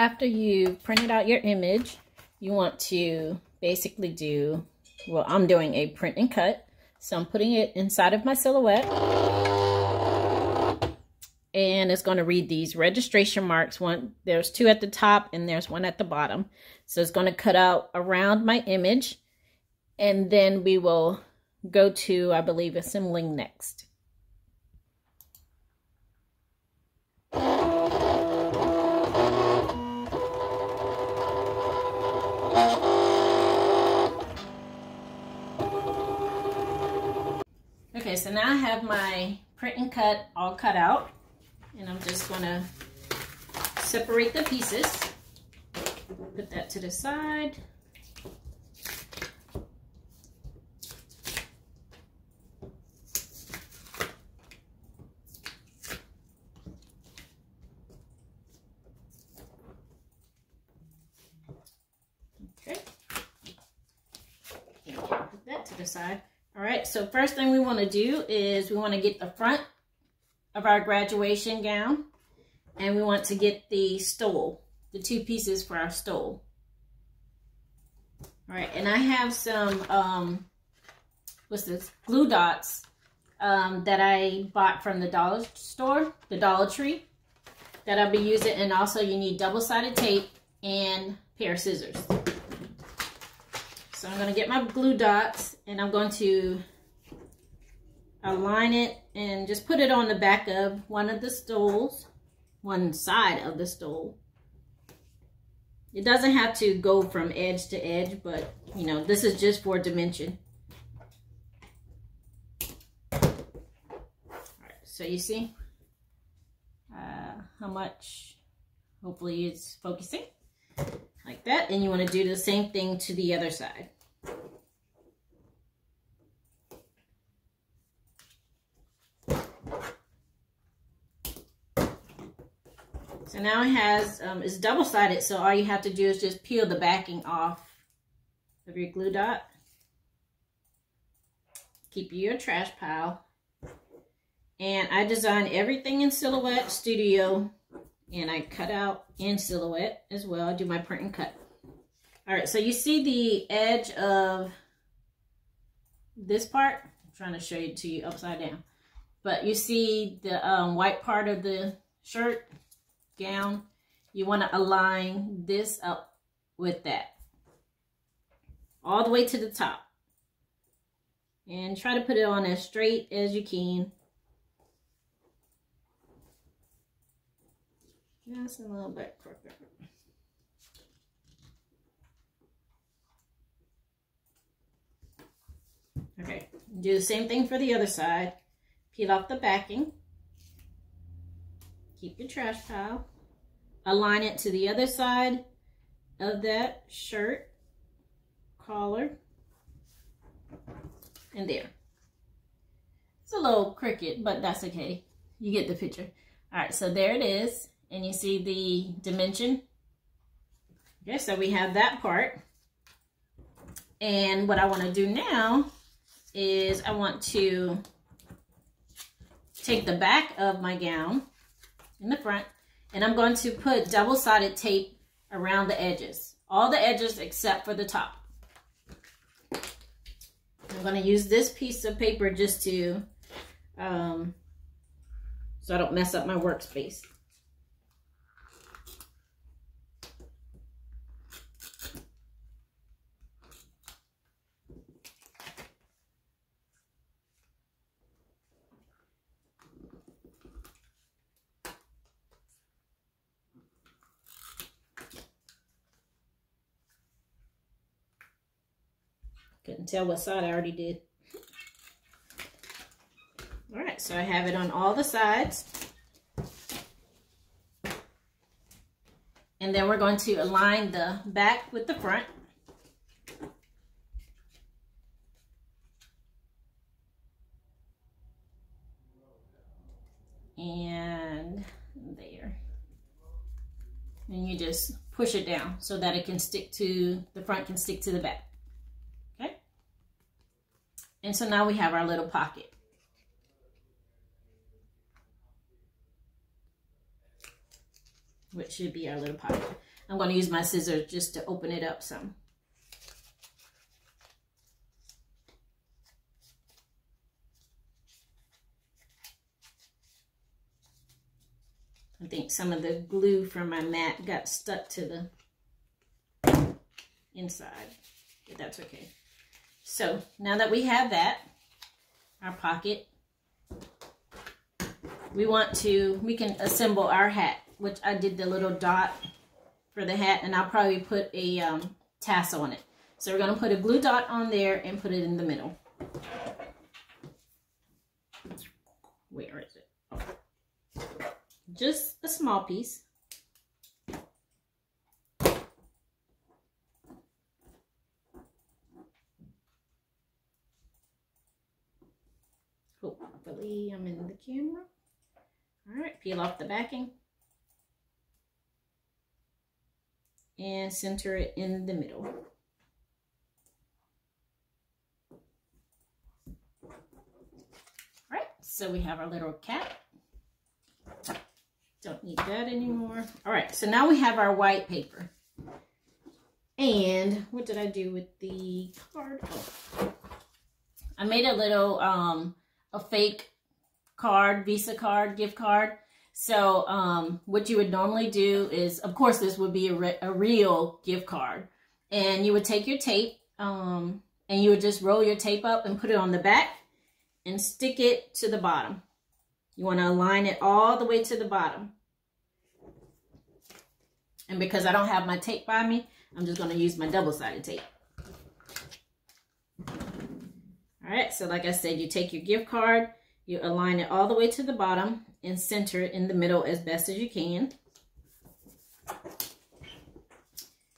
after you've printed out your image, you want to basically do, well, I'm doing a print and cut. So I'm putting it inside of my silhouette. And it's going to read these registration marks. One, There's two at the top and there's one at the bottom. So it's going to cut out around my image. And then we will go to, I believe, assembling next. Okay, so now I have my print and cut all cut out. And I'm just going to separate the pieces. Put that to the side. Okay. Put that to the side. All right, so first thing we want to do is we want to get the front of our graduation gown and we want to get the stole, the two pieces for our stole. All right, and I have some, um, what's this, glue dots um, that I bought from the dollar store, the Dollar Tree, that I'll be using. And also you need double-sided tape and pair of scissors. So I'm going to get my glue dots and I'm going to align it and just put it on the back of one of the stoles, one side of the stole. It doesn't have to go from edge to edge, but you know, this is just for dimension. All right, so you see uh, how much, hopefully it's focusing like that. And you want to do the same thing to the other side. So now it has, um, it's double-sided, so all you have to do is just peel the backing off of your glue dot. Keep your trash pile. And I designed everything in Silhouette Studio and I cut out in Silhouette as well. I do my print and cut. All right, so you see the edge of this part. I'm trying to show it to you upside down. But you see the um, white part of the shirt, gown. You want to align this up with that. All the way to the top. And try to put it on as straight as you can. Just a little bit crooked. Okay, do the same thing for the other side. Peel off the backing. Keep your trash pile. Align it to the other side of that shirt collar. And there. It's a little crooked, but that's okay. You get the picture. All right, so there it is and you see the dimension. Okay, so we have that part. And what I want to do now is I want to take the back of my gown in the front and I'm going to put double-sided tape around the edges. All the edges except for the top. I'm going to use this piece of paper just to, um, so I don't mess up my workspace. Couldn't tell what side I already did. All right, so I have it on all the sides. And then we're going to align the back with the front. And there. And you just push it down so that it can stick to, the front can stick to the back. And so now we have our little pocket. Which should be our little pocket. I'm going to use my scissors just to open it up some. I think some of the glue from my mat got stuck to the inside, but that's okay. So now that we have that, our pocket, we want to, we can assemble our hat, which I did the little dot for the hat, and I'll probably put a um, tassel on it. So we're going to put a glue dot on there and put it in the middle. Where is it? just a small piece. Hopefully I'm in the camera. All right, peel off the backing. And center it in the middle. All right, so we have our little cap. Don't need that anymore. All right, so now we have our white paper. And what did I do with the card? Oh. I made a little, um, a fake card, Visa card, gift card. So um, what you would normally do is, of course, this would be a, re a real gift card. And you would take your tape um, and you would just roll your tape up and put it on the back and stick it to the bottom. You want to align it all the way to the bottom. And because I don't have my tape by me, I'm just going to use my double-sided tape. All right, so like I said, you take your gift card, you align it all the way to the bottom and center it in the middle as best as you can.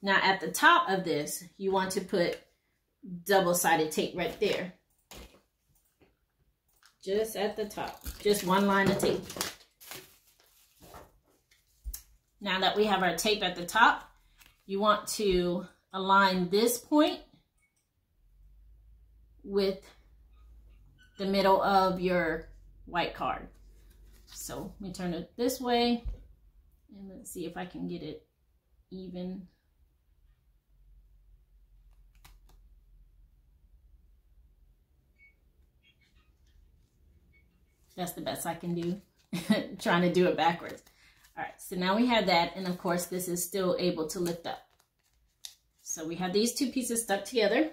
Now at the top of this, you want to put double-sided tape right there just at the top. Just one line of tape. Now that we have our tape at the top, you want to align this point with the middle of your white card. So let me turn it this way and let's see if I can get it even. That's the best I can do, trying to do it backwards. All right, so now we have that, and of course this is still able to lift up. So we have these two pieces stuck together.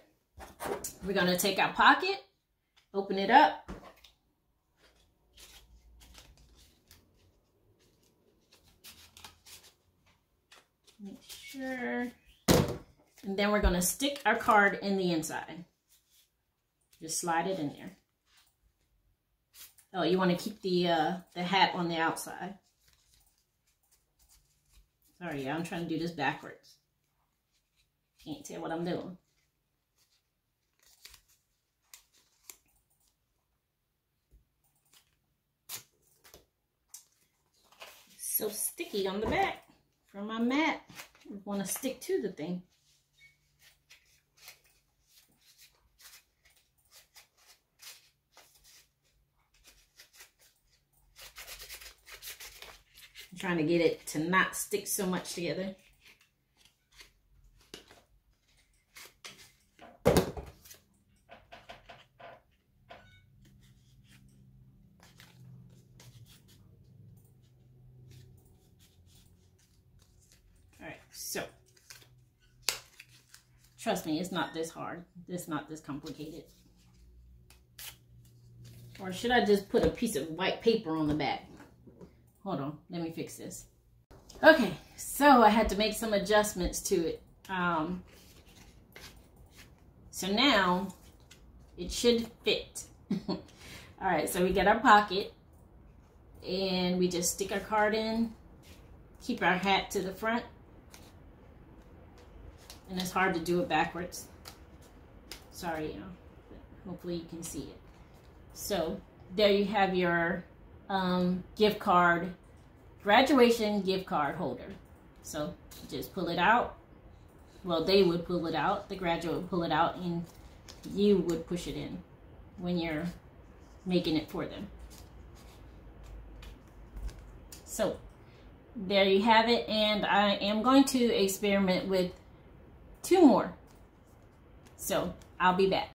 We're gonna take our pocket, open it up. Make sure. And then we're gonna stick our card in the inside. Just slide it in there. Oh, you want to keep the uh, the hat on the outside. Sorry, yeah, I'm trying to do this backwards. Can't tell what I'm doing. So sticky on the back from my mat. I want to stick to the thing. trying to get it to not stick so much together. Alright, so trust me, it's not this hard. It's not this complicated. Or should I just put a piece of white paper on the back? Hold on, let me fix this. Okay, so I had to make some adjustments to it. Um, so now it should fit. All right, so we get our pocket and we just stick our card in, keep our hat to the front. And it's hard to do it backwards. Sorry, you know, hopefully you can see it. So there you have your um, gift card, graduation gift card holder. So just pull it out. Well, they would pull it out. The graduate would pull it out and you would push it in when you're making it for them. So there you have it. And I am going to experiment with two more. So I'll be back.